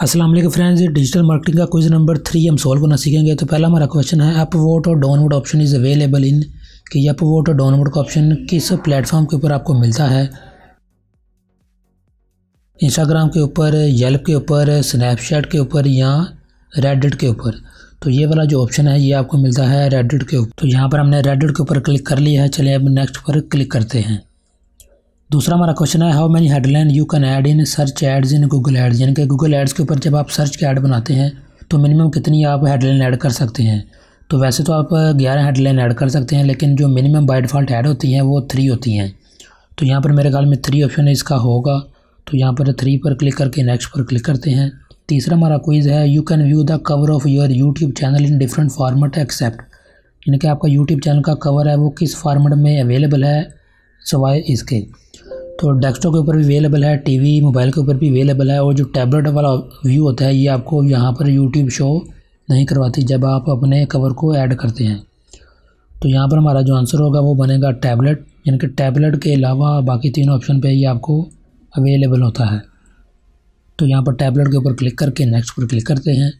वालेकुम friends, digital marketing का question number three हम सॉल्व करना सीखेंगे। तो पहला हमारा क्वेश्चन है अप वोट और downvote option is available in कि अप वोट और डाउनवोट का ऑप्शन किस प्लेटफॉर्म के ऊपर आपको मिलता है? इंस्टाग्राम के ऊपर येल्प के ऊपर स्नैपचैट के ऊपर या रेडिट के ऊपर। तो ये वाला जो ऑप्शन है, ये आपको मिलता है रेडिट के ऊपर। तो यहाँ पर हमने रेडिट के ऊपर क्लिक कर लिया है। चलिए अब नेक्स्ट पर क्लिक करते हैं। दूसरा हमारा क्वेश्चन है how many headline you can add in search ads in Google ads यानी कि गूगल एड्स के ऊपर जब आप सर्च के ऐड बनाते हैं तो मिनिमम कितनी आप हेडलाइन ऐड कर सकते हैं? तो वैसे तो आप ग्यारह हेडलाइन ऐड कर सकते हैं, लेकिन जो मिनिमम बाई डिफ़ॉल्ट ऐड होती हैं, वो थ्री होती हैं। तो यहाँ पर मेरे ख्याल में थ्री ऑप्शन इसका होगा। तो यहाँ पर थ्री पर क्लिक करके नेक्स्ट पर क्लिक करते हैं। तीसरा हमारा क्विज़ है you can view the cover of your YouTube channel in different format except यानी कि आपका यूट्यूब चैनल का कवर है, वो किस फार्मेट में अवेलेबल है? सवाए इसके। तो डेस्कटॉप के ऊपर भी अवेलेबल है टीवी मोबाइल के ऊपर भी अवेलेबल है और जो टैबलेट वाला व्यू होता है, ये आपको यहाँ पर यूट्यूब शो नहीं करवाती, जब आप अपने कवर को ऐड करते हैं। तो यहाँ पर हमारा जो आंसर होगा, वो बनेगा टैबलेट यानी कि टैबलेट के अलावा बाकी तीन ऑप्शन पे ये आपको अवेलेबल होता है। तो यहाँ पर टैबलेट के ऊपर क्लिक करके नेक्स्ट पर क्लिक करते हैं।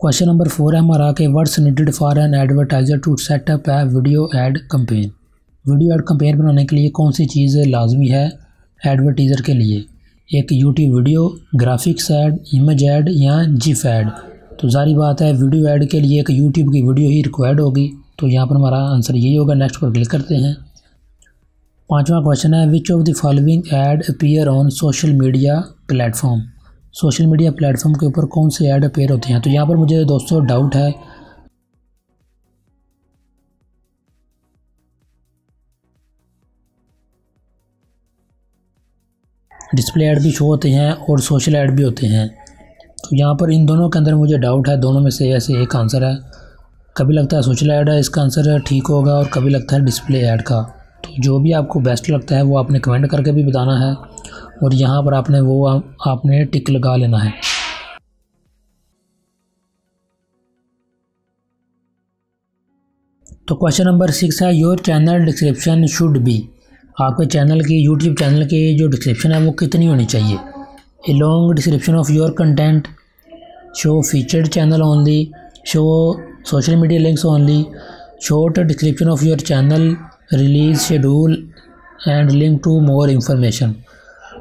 क्वेश्चन नंबर फोर है हमारा कि words needed for an advertiser to set up है video ad campaign video ad campaign बनाने के लिए कौन सी चीज़ लाजमी है एडवर्टीज़र के लिए? एक YouTube video graphics ad image ad या जिफ ऐड तो जारी बात है, वीडियो ऐड के लिए एक यूट्यूब की वीडियो ही रिक्वायर्ड होगी। तो यहाँ पर हमारा आंसर यही होगा नेक्स्ट पर क्लिक करते हैं। पांचवा क्वेश्चन है which of the following ad appear on social media platform social media platform के ऊपर कौन से ऐड अपेयर होते हैं? तो यहाँ पर मुझे दोस्तों डाउट है डिस्प्ले ऐड भी शो होते हैं और सोशल ऐड भी होते हैं। तो यहाँ पर इन दोनों के अंदर मुझे डाउट है, दोनों में से ऐसे एक आंसर है। कभी लगता है सोशल ऐड है, इसका आंसर ठीक होगा और कभी लगता है डिस्प्ले ऐड का। तो जो भी आपको बेस्ट लगता है वो आपने कमेंट करके भी बताना है और यहाँ पर आपने वो आपने टिक लगा लेना है। तो क्वेश्चन नंबर सिक्स है your channel description should be आपके चैनल की यूट्यूब चैनल की जो डिस्क्रिप्शन है, वो कितनी होनी चाहिए? A long description of your content show featured channel only show social media links only short description of your channel release schedule and link to more information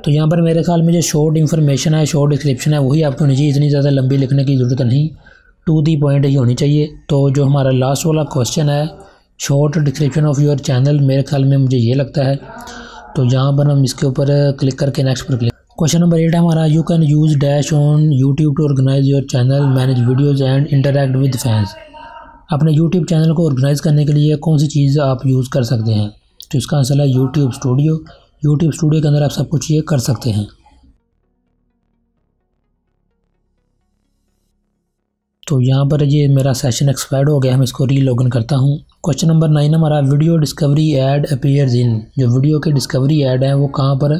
तो यहाँ पर मेरे ख्याल में जो शॉर्ट इन्फॉर्मेशन है शॉर्ट डिस्क्रिप्शन है, वही आपको होनी चाहिए। इतनी ज़्यादा लंबी लिखने की ज़रूरत नहीं। टू दी पॉइंट ही होनी चाहिए। तो जो हमारा लास्ट वाला क्वेश्चन है short description of your channel मेरे ख्याल में मुझे ये लगता है। तो यहाँ पर हम इसके ऊपर क्लिक करके नेक्स्ट पर क्लिक क्वेश्चन नंबर एट हमारा you can use dash on YouTube to organise your channel manage videos and interact with fans अपने यूट्यूब चैनल को ऑर्गेनाइज करने के लिए कौन सी चीज़ आप यूज़ कर सकते हैं? तो इसका आंसर है यूट्यूब स्टूडियो यूट्यूब स्टूडियो के अंदर आप सब कुछ ये कर सकते हैं। तो यहाँ पर ये मेरा सेशन एक्सपायर्ड हो गया मैं इसको री लॉगिन करता हूँ। क्वेश्चन नंबर नाइन हमारा video discovery ad appears in जो वीडियो के डिस्कवरी ऐड हैं, वो कहाँ पर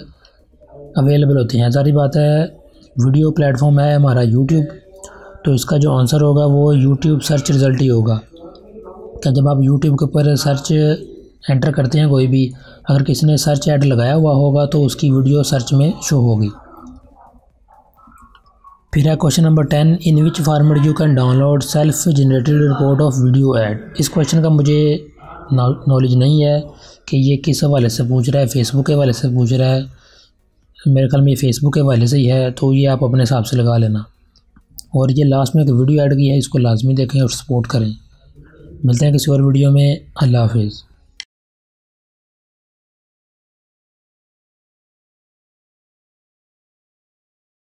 अवेलेबल होते हैं? सारी बात है वीडियो प्लेटफॉर्म है हमारा यूट्यूब तो इसका जो आंसर होगा, वो यूट्यूब सर्च रिज़ल्ट ही होगा। क्या जब आप यूट्यूब के ऊपर सर्च एंटर करते हैं कोई भी, अगर किसी ने सर्च ऐड लगाया हुआ होगा तो उसकी वीडियो सर्च में शो होगी। फिर है question number ten, in which format you can download self generated report of video ad इस क्वेश्चन का मुझे नॉलेज नहीं है कि ये किस हवाले से पूछ रहा है फेसबुक के हवाले से पूछ रहा है। मेरे ख्याल में ये फेसबुक के हवाले से ही है तो ये आप अपने हिसाब से लगा लेना। और ये लास्ट में एक वीडियो ऐड की है, इसको लाजमी देखें और सपोर्ट करें। मिलते हैं किसी और वीडियो में। अल्लाह हाफिज़।